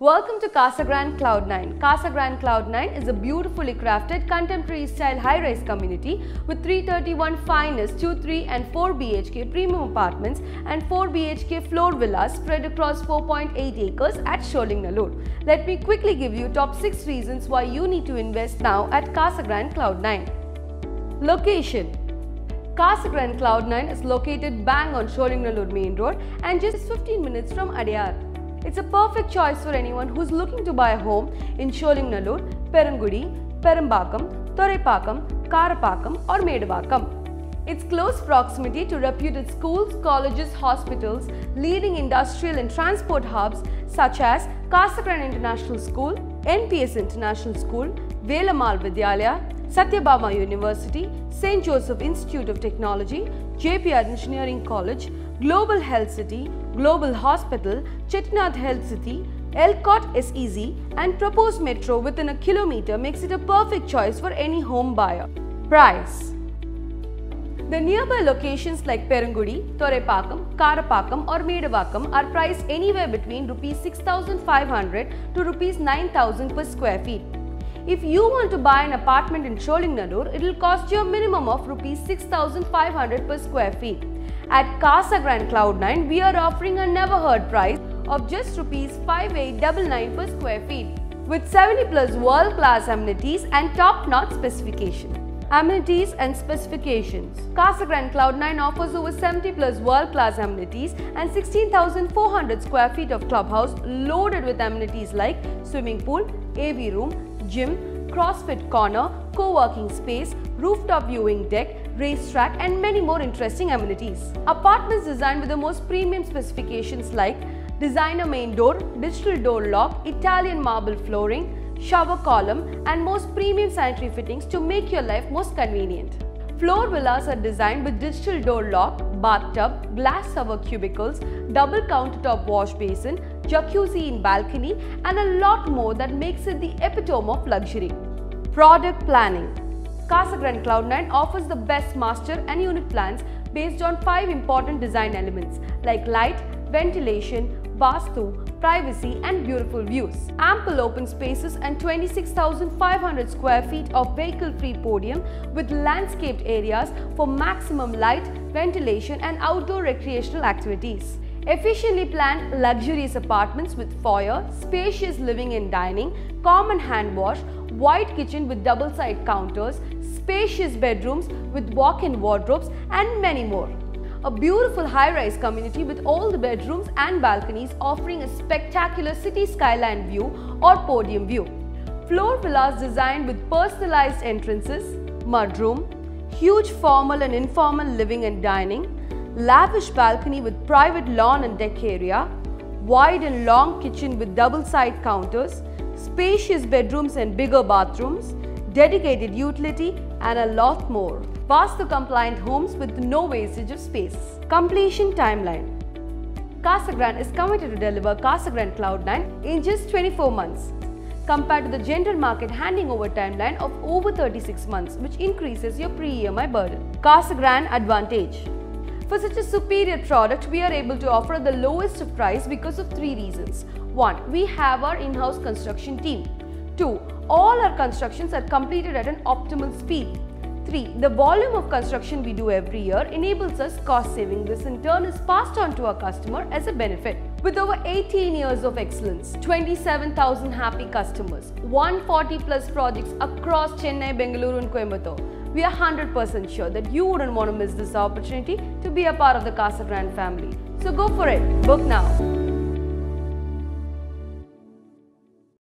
Welcome to Casagrand Cloud9. Casagrand Cloud9 is a beautifully crafted contemporary style high rise community with 331 finest 2, 3 and 4 BHK premium apartments and 4 BHK floor villas spread across 4.8 acres at Sholinganallur. Let me quickly give you top 6 reasons why you need to invest now at Casagrand Cloud9. Location Casagrand Cloud9 is located bang on Sholinganallur main road and just 15 minutes from Adyar. It's a perfect choice for anyone who's looking to buy a home in Sholinganallur, Perungudi, Perumbakkam, Thoraipakkam, Karapakkam or Medavakkam. Its close proximity to reputed schools, colleges, hospitals, leading industrial and transport hubs such as Casagrand International School, NPS International School, Velammal Vidyalaya, Sathyabama University, St. Joseph Institute of Technology, JPR Engineering College, Global Health City, Global Hospital, Chettinad Health City, ELCOT SEZ and proposed metro within a kilometer makes it a perfect choice for any home buyer. Price the nearby locations like Perungudi, Thoraipakkam, Karapakkam or Medavakkam are priced anywhere between Rs 6500 to Rs 9000 per square feet. If you want to buy an apartment in Sholinganallur, it will cost you a minimum of Rs 6500 per square feet. At Casagrand Cloud9, we are offering a never heard price of just Rs 5899 per square feet with 70 plus world class amenities and top notch specification. Amenities and specifications. Casagrand Cloud9 offers over 70 plus world-class amenities and 16,400 square feet of clubhouse loaded with amenities like swimming pool, AV room, gym, CrossFit corner, co-working space, rooftop viewing deck, racetrack and many more interesting amenities. Apartments designed with the most premium specifications like designer main door, digital door lock, Italian marble flooring, shower column and most premium sanitary fittings to make your life most convenient. Floor villas are designed with digital door lock, bathtub, glass shower cubicles, double countertop wash basin, jacuzzi in balcony and a lot more that makes it the epitome of luxury. Product planning Casagrand Cloud9 offers the best master and unit plans based on five important design elements like light, ventilation, vastu, privacy and beautiful views. Ample open spaces and 26,500 square feet of vehicle-free podium with landscaped areas for maximum light, ventilation and outdoor recreational activities. Efficiently planned luxurious apartments with foyer, spacious living and dining, common hand wash, wide kitchen with double-side counters, spacious bedrooms with walk-in wardrobes and many more. A beautiful high-rise community with all the bedrooms and balconies offering a spectacular city skyline view or podium view. Floor villas designed with personalized entrances, mudroom, huge formal and informal living and dining, lavish balcony with private lawn and deck area, wide and long kitchen with double-side counters, spacious bedrooms and bigger bathrooms, dedicated utility and a lot more. Pass Vastu compliant homes with no wastage of space. Completion timeline. Casagrand is committed to deliver Casagrand Cloud9 in just 24 months compared to the general market handing over timeline of over 36 months which increases your pre-EMI burden. Casagrand Advantage for such a superior product, we are able to offer the lowest of price because of three reasons. 1. We have our in-house construction team. 2. All our constructions are completed at an optimal speed. 3. The volume of construction we do every year enables us cost saving. This in turn is passed on to our customer as a benefit. With over 18 years of excellence, 27,000 happy customers, 140 plus projects across Chennai, Bengaluru and Coimbatore, we are 100% sure that you wouldn't want to miss this opportunity to be a part of the Casagrand family. So go for it. Book now.